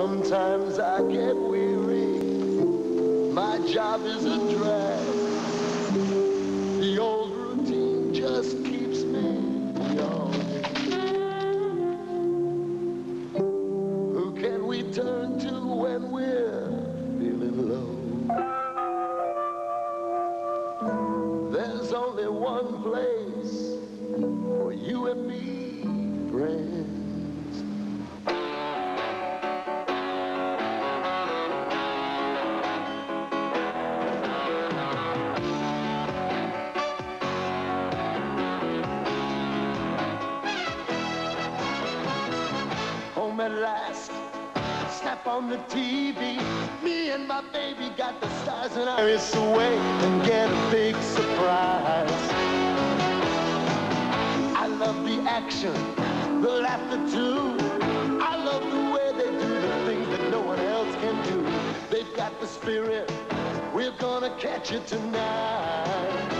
Sometimes I get weary. My job is a drag. The old routine just keeps me yawning. Who can we turn to when we're feeling low? There's only one place for you and me, friends. Last. Snap on the TV. Me and my baby got the stars and I race away and get a big surprise. I love the action, the laughter too. I love the way they do the things that no one else can do. They've got the spirit. We're gonna catch it tonight.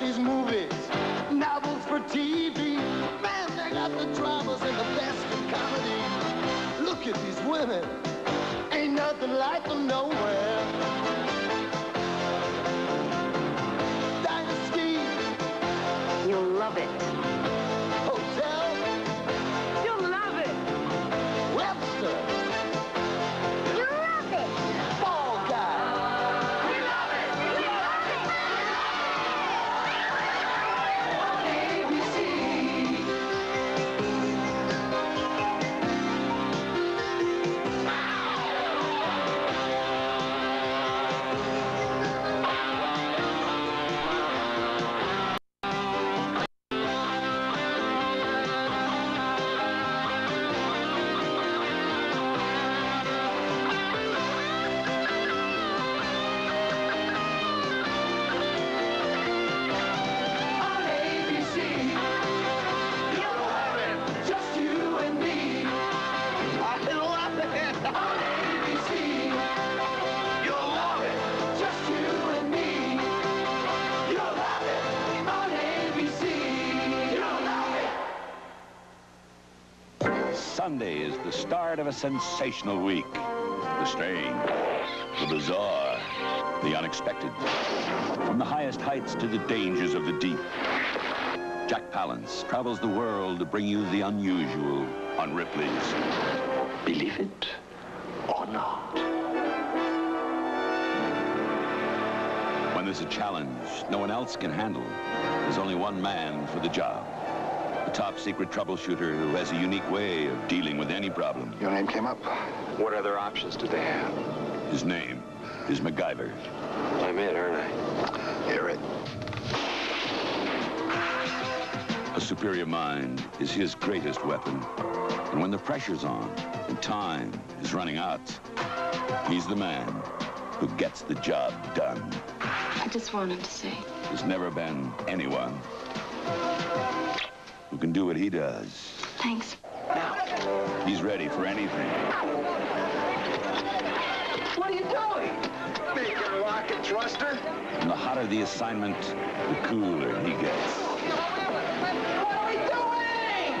These movies, novels for TV. Man, they got the dramas and the best comedy. Look at these women, ain't nothing like them nowhere. Dynasty, You'll love it. Is the start of a sensational week. The strange, the bizarre, the unexpected. From the highest heights to the dangers of the deep. Jack Palance travels the world to bring you the unusual on Ripley's. Believe it or not. When there's a challenge no one else can handle, there's only one man for the job. A top secret troubleshooter who has a unique way of dealing with any problem. Your name came up. What other options do they have? His name is MacGyver. I'm it, aren't I? Hear it. A superior mind is his greatest weapon. And when the pressure's on and time is running out, he's the man who gets the job done. I just wanted to say, There's never been anyone who can do what he does. thanks. Now, He's ready for anything. What are you doing? Making a rocket thruster? And the hotter the assignment, the cooler he gets. What are we doing?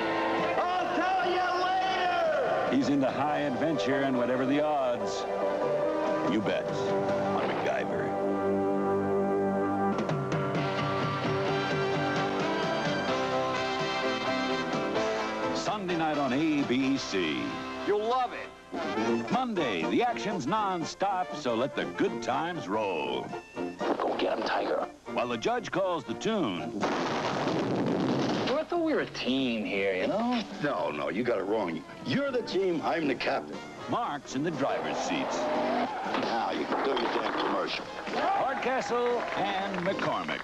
I'll tell you later. He's into high adventure and whatever the odds. You bet Sunday night on ABC. You'll love it. Monday, the action's non-stop, so let the good times roll. Go get him, Tiger. While the judge calls the tune, I thought we were a team here, you know? No, no, you got it wrong. You're the team, I'm the captain. Mark's in the driver's seats. Now you can do your damn commercial. Hardcastle and McCormick.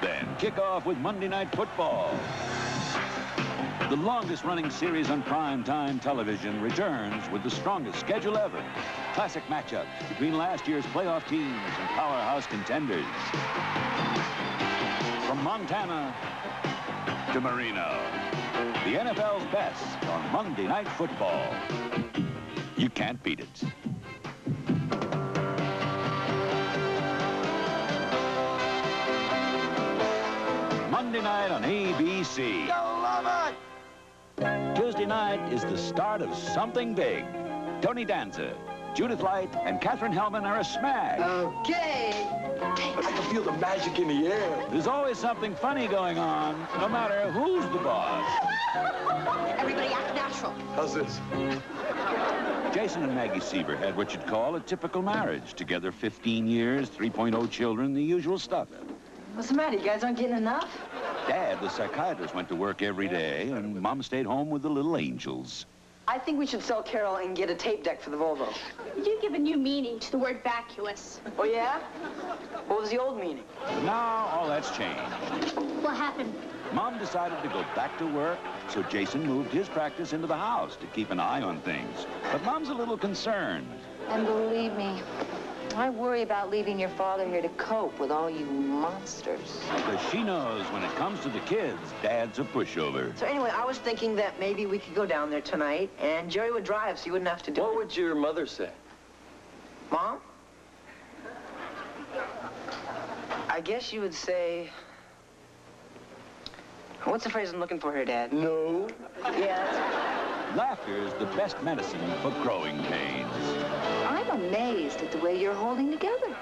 Then kick off with Monday Night Football. The longest running series on primetime television returns with the strongest schedule ever. Classic matchups between last year's playoff teams and powerhouse contenders. From Montana to Marino, the NFL's best on Monday Night Football. You can't beat it. Monday night on ABC. You love it! Tuesday night is the start of something big. Tony Danza, Judith Light, and Katherine Helmond are a smash. Okay. I can feel the magic in the air. There's always something funny going on, no matter who's the boss. Everybody act natural. How's this? Jason and Maggie Seaver had what you'd call a typical marriage. Together 15 years, 3.0 children, the usual stuff. What's the matter? You guys aren't getting enough? Dad, the psychiatrist, went to work every day, and Mom stayed home with the little angels. I think we should sell Carol and get a tape deck for the Volvo. You give a new meaning to the word vacuous. Oh, yeah? What was the old meaning? Now all that's changed. What happened? Mom decided to go back to work, so Jason moved his practice into the house to keep an eye on things. But Mom's a little concerned. And believe me, I worry about leaving your father here to cope with all you monsters. Because she knows when it comes to the kids, Dad's a pushover. So anyway, I was thinking that maybe we could go down there tonight, and Jerry would drive so you wouldn't have to do What it. would your mother say? Mom? I guess you would say... What's the phrase I'm looking for here, Dad? No. Yeah, that's... Laughter is the best medicine for growing pains. I'm amazed at the way you're holding together.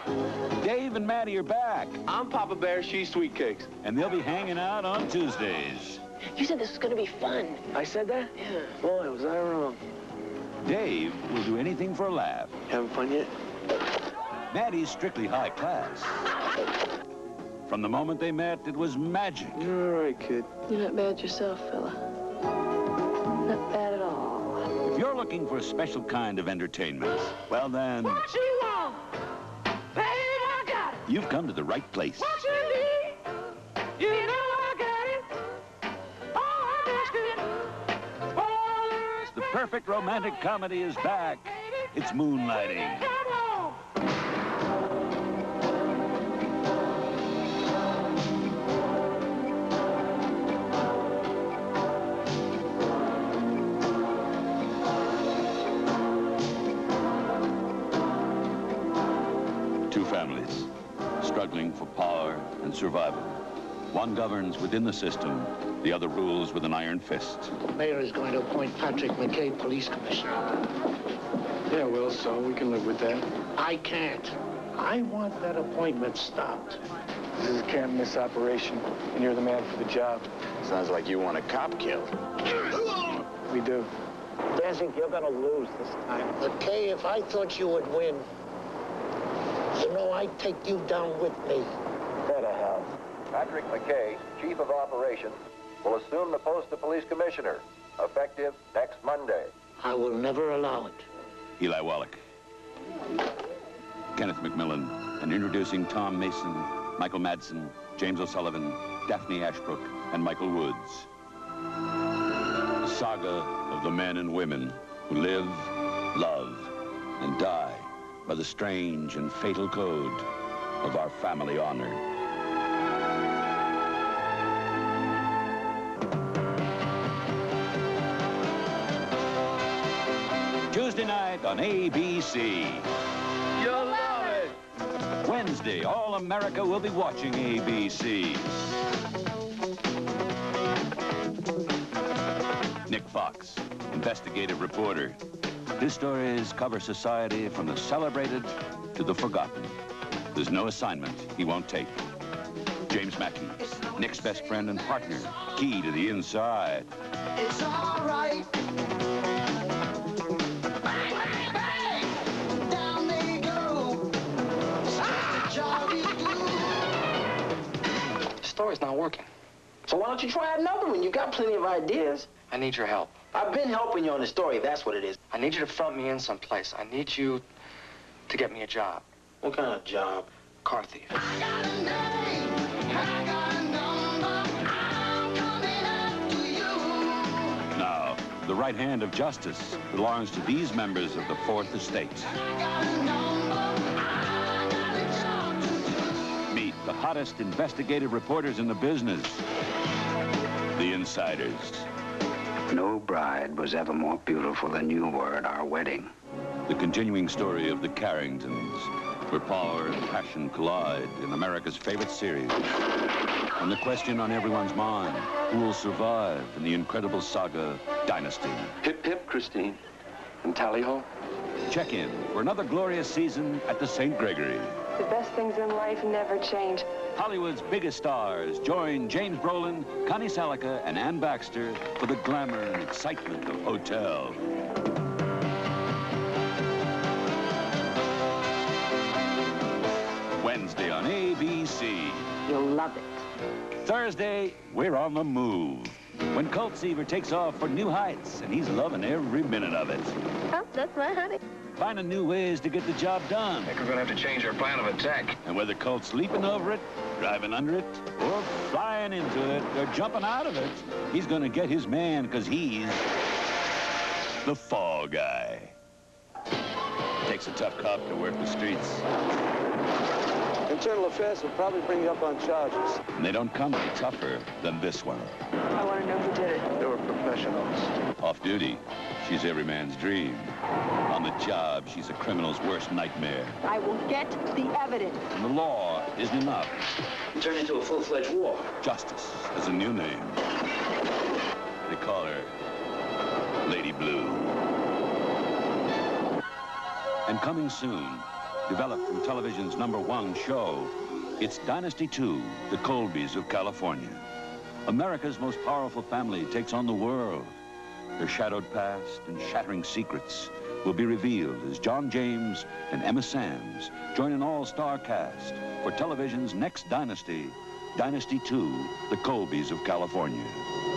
Dave and Maddie are back, I'm Papa Bear, she's Sweet Cakes. and they'll be hanging out on Tuesdays. You said this was gonna be fun. I said that? Yeah. Boy, was I wrong. Dave will do anything for a laugh. Having fun yet? Maddie's strictly high class. From the moment they met, it was magic. You're all right, kid. You're not bad yourself, fella. Looking for a special kind of entertainment, well then, What you want? Baby, I got it. you've come to the right place. What you need? You know I got it. Oh, I'm asking. Oh, The perfect romantic comedy is back. It's moonlighting. Struggling for power and survival. One governs within the system, the other rules with an iron fist. The mayor is going to appoint Patrick McKay police commissioner. Yeah, well, so we can live with that. I can't. I want that appointment stopped. This is a can't miss operation, and you're the man for the job. Sounds like you want a cop killed. We do. Danzig, you're going to lose this time. McKay, if I thought you would win, you know I'd take you down with me. Better hell. Patrick McKay, Chief of Operations, will assume the post of Police Commissioner, effective next Monday. I will never allow it. Eli Wallach. Kenneth McMillan. And introducing Tom Mason, Michael Madsen, James O'Sullivan, Daphne Ashbrook, and Michael Woods. The saga of the men and women who live, love, and die by the strange and fatal code of our family honor. Tuesday night on ABC. You'll love it. Wednesday, all America will be watching ABC. Nick Fox, investigative reporter. His stories cover society from the celebrated to the forgotten. There's no assignment he won't take. James Mackey, Nick's best friend and partner, key to the inside. It's all right. Story's not working. So why don't you try another one? You've got plenty of ideas. I need your help. I've been helping you on the story, if that's what it is. I need you to front me in someplace. I need you to get me a job. What kind of job? Car thief. Now, the right hand of justice belongs to these members of the Fourth Estate. Meet the hottest investigative reporters in the business, the insiders. No bride was ever more beautiful than you were at our wedding. The continuing story of the Carringtons, where power and passion collide in America's favorite series. And the question on everyone's mind, who will survive in the incredible saga Dynasty? Hip, hip, Christine. And tally ho. Check in for another glorious season at the St. Gregory. The best things in life never change. Hollywood's biggest stars join James Brolin, Connie Sellecca, and Anne Baxter for the glamour and excitement of Hotel. Wednesday on ABC. You'll love it. Thursday, we're on the move. When Colt Seaver takes off for new heights, and he's loving every minute of it. Oh, that's my honey. Finding new ways to get the job done. I think we're gonna have to change our plan of attack. And whether Colt's leaping over it, driving under it, or flying into it, or jumping out of it, he's gonna get his man because he's the fall guy. Takes a tough cop to work the streets. Internal Affairs will probably bring you up on charges. And they don't come any tougher than this one. I want to know who did it. They were professionals. Off duty, she's every man's dream. On the job, she's a criminal's worst nightmare. I will get the evidence. And the law isn't enough. Turn into a full-fledged war. Justice has a new name. They call her Lady Blue. And coming soon, developed from television's number one show, it's Dynasty 2, the Colbys of California. America's most powerful family takes on the world. Their shadowed past and shattering secrets will be revealed as John James and Emma Samms join an all-star cast for television's next dynasty, Dynasty 2, the Colbys of California.